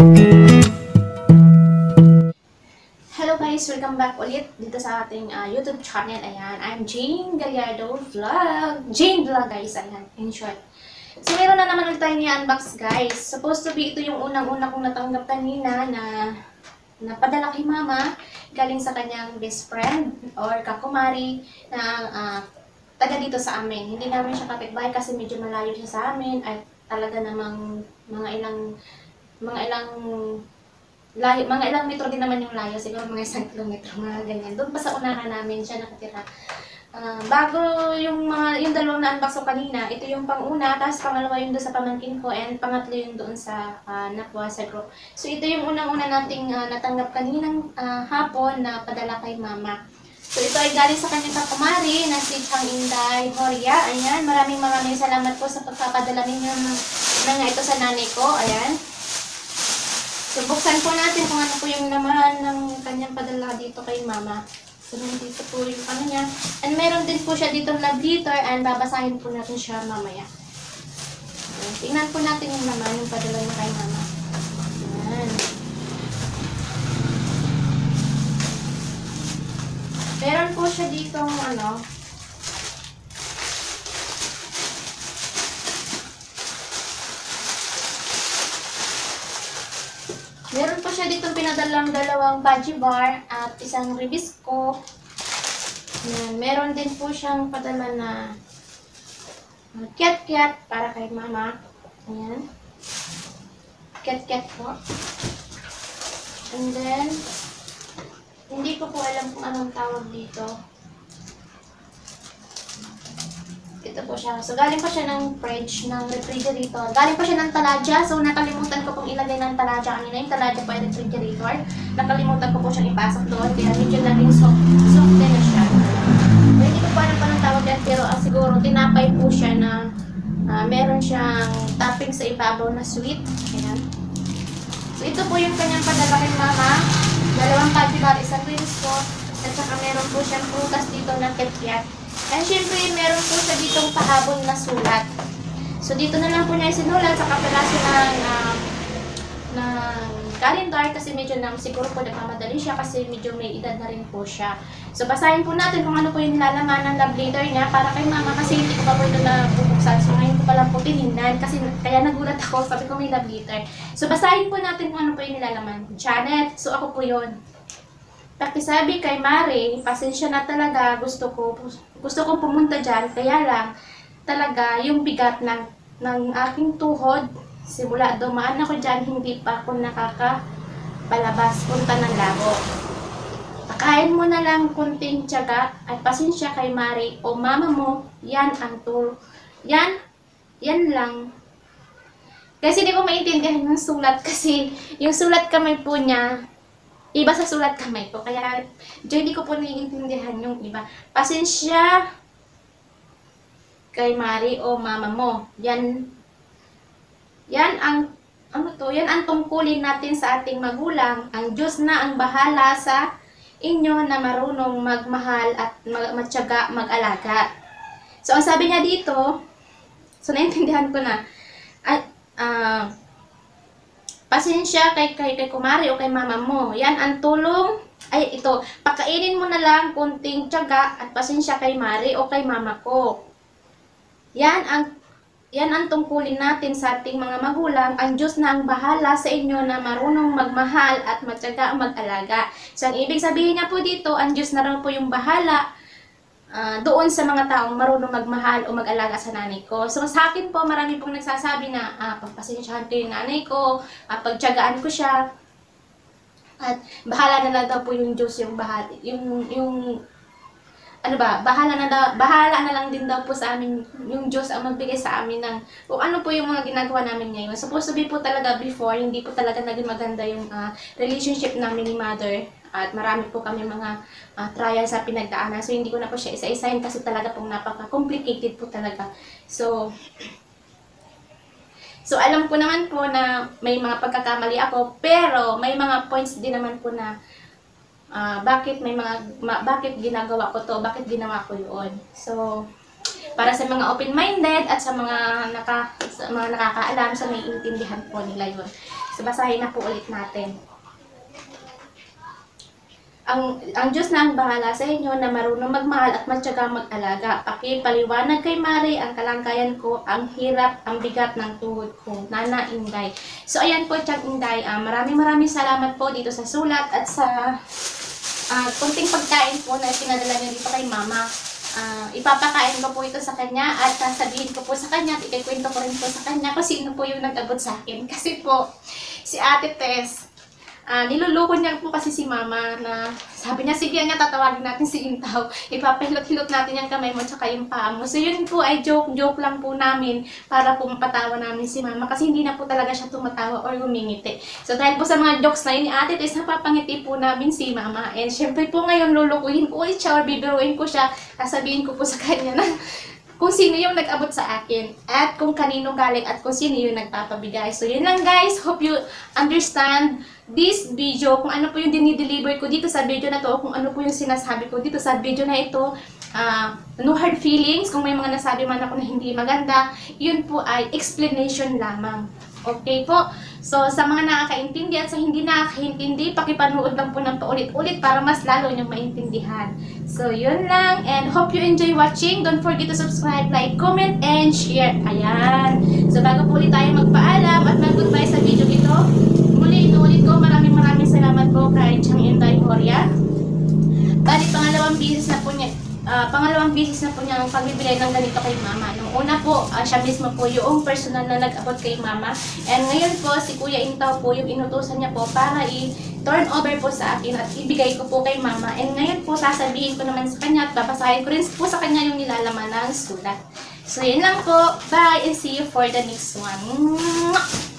Hello guys! Welcome back ulit dito sa ating ah, YouTube channel. Ayan, I'm Jane Gallardo Vlog. Jane Vlog guys, ayan, in short. So meron na naman ulit tayo ni-unbox guys. Supposed to be ito yung unang-una kong natanggap kanina na napadala kay mama galing sa kanyang best friend or kakumari na ah, taga dito sa amin. Hindi namin siya kapitbahay kasi medyo malayo siya sa amin at talaga namang mga ilang mga ilang layo, mga ilang metro din naman yung layo, siguro mga isang kilometro, mga ganyan. Doon pa sa unahan namin siya nakatira. Ah, bago yung mga yung dalawang na-unbox ko kanina, ito yung pang-una, tapos pangalawa yung doon sa pamangkin ko, and pangatlo yung doon sa uh, Napwa sa group. So ito yung unang-una nating ah, natanggap kaninang ah, hapon na padala kay mama. So ito ay galing sa kanyang kakumari na si Chang Inday Horia. Ayan, maraming maraming salamat po sa pagpapadala ninyo ng, ng ito sa nanay ko. Ayan. So, buksan po natin kung ano po yung laman ng kanyang padala dito kay mama. So, nandito po yung ano niya. And meron din po siya dito love letter and babasahin po natin siya mamaya. Ayan. Tingnan po natin yung laman yung padala niya kay mama. Ayan. Meron po siya dito ano, Meron po siya ditong pinadalang dalawang budgie bar at isang ribisco. Yan. Meron din po siyang padala na cat-cat para kay mama. Ayan. Cat-cat po. And then, hindi ko po alam kung anong tawag dito. Ito po siya. So, galing pa siya ng fridge, ng refrigerator. Galing pa siya ng taladya. So, nakalimutan ko pong ilagay ng taladya kanina. Yung taladya po ay refrigerator. Nakalimutan ko po siyang ipasok doon. Kaya medyo naging soft, soft din na siya. So, hindi ko pa alam pa ng tawag yan. Pero ah, siguro, tinapay po siya na ah, meron siyang topping sa ibabaw na sweet. Ayan. So, ito po yung kanyang padala kay mama. Dalawang pajibar, isang ko. At saka meron po siyang prutas dito na ketkyat. And syempre, meron po siya ditong pahabol na sulat. So, dito na lang po niya isinulat sa kapelaso ng, um, ng calendar kasi medyo na, siguro po nagmamadali siya kasi medyo may edad na rin po siya. So, basahin po natin kung ano po yung nilalaman ng love letter niya para kay mama kasi hindi ko pa po ito nabubuksan. So, ngayon ko pa lang po tinignan kasi kaya nagulat ako. Sabi ko may love letter. So, basahin po natin kung ano po yung nilalaman. Janet, so ako po yun. Pakisabi kay Mare, pasensya na talaga, gusto ko gusto kong pumunta diyan, kaya lang talaga yung bigat ng ng aking tuhod, simula dumaan ako diyan, hindi pa ako nakakapalabas punta ng labo. Pakain mo na lang kunting tiyaga at pasensya kay Mari o mama mo, yan ang tour. Yan, yan lang. Kasi di ko maintindihan yung sulat kasi yung sulat kamay po niya, iba sa sulat kamay ko. Kaya, hindi ko po naiintindihan yung iba. Pasensya kay Mari o mama mo. Yan, yan ang, ano to, yan ang tungkulin natin sa ating magulang. Ang Diyos na ang bahala sa inyo na marunong magmahal at mag matyaga mag-alaga. So, ang sabi niya dito, so naintindihan ko na, at, ah, pasensya kay, kay, kay kumari o kay mama mo. Yan ang tulong. Ay, ito. Pakainin mo na lang kunting tiyaga at pasensya kay mari o kay mama ko. Yan ang yan ang tungkulin natin sa ating mga magulang. Ang Diyos na ang bahala sa inyo na marunong magmahal at matyaga mag-alaga. So, ang ibig sabihin niya po dito, ang Diyos na raw po yung bahala ah, doon sa mga taong marunong magmahal o mag-alaga sa nanay ko. So sa akin po, marami pong nagsasabi na ah, pagpasensyahan ko yung nanay ko, ah, pagtyagaan ko siya, at bahala na lang daw po yung Diyos yung bahala, yung, yung, ano ba, bahala na daw, bahala na lang din daw po sa amin, yung Diyos ang magbigay sa amin ng, kung ano po yung mga ginagawa namin ngayon. Supposed to be po talaga before, hindi po talaga naging maganda yung ah, relationship namin ni mother. At marami po kami mga uh, trial sa pinagdaanan. So, hindi ko na po siya isa-isahin kasi talaga pong napaka-complicated po talaga. So, so alam ko naman po na may mga pagkakamali ako, pero may mga points din naman po na ah, bakit may mga ma- bakit ginagawa ko to, bakit ginawa ko yun. So, para sa mga open-minded at sa mga naka sa mga nakakaalam sa may intindihan po nila yun. So, basahin na po ulit natin. Ang, ang Diyos na ang bahala sa inyo na marunong magmahal at matyaga mag-alaga. Pakipaliwanag kay Mari ang kalangkayan ko, ang hirap, ang bigat ng tuhod ko. Nana Inday. So, ayan po, Tiyang Inday. Ah, maraming maraming salamat po dito sa sulat at sa ah kunting pagkain po na pinadala niyo dito kay Mama. Ah, ipapakain ko po ito sa kanya at sasabihin ko po sa kanya at ikikwento ko rin po sa kanya kung sino po yung nag-abot sa akin. Kasi po, si Ate Tess, Ah, niluloko niya po kasi si mama na sabi niya, sige nga tatawagin natin si Intaw. Ipapahilot-hilot natin yung kamay mo tsaka yung paa mo. So yun po ay joke-joke lang po namin para po mapatawa namin si mama kasi hindi na po talaga siya tumatawa or humingiti. So dahil po sa mga jokes na yun ni ate Tess, napapangiti po namin si mama. And syempre po ngayon lulukuhin ko siya or bibiruin ko siya. Sasabihin ko po sa kanya na kung sino yung nag-abot sa akin at kung kanino galing at kung sino yung nagpapabigay. So, yun lang guys. Hope you understand this video, kung ano po yung dinideliver ko dito sa video na to, kung ano po yung sinasabi ko dito sa video na ito. ah, no hard feelings, kung may mga nasabi man ako na hindi maganda, yun po ay explanation lamang. Okay po? So, sa mga nakakaintindi at sa hindi nakakaintindi, pakipanood lang po ng paulit-ulit para mas lalo niyong maintindihan. So, yun lang. And hope you enjoy watching. Don't forget to subscribe, like, comment, and share. Ayan. So, bago ah, pangalawang bisis na po niya ang pagbibigay ng ganito kay mama. Nung una po, ah, siya mismo po yung personal na nag-abot kay mama. And ngayon po, si Kuya Intaw po yung inutusan niya po para i-turn over po sa akin at ibigay ko po kay mama. And ngayon po, sasabihin ko naman sa kanya at babasahin ko rin po sa kanya yung nilalaman ng sulat. So, yun lang po. Bye and see you for the next one.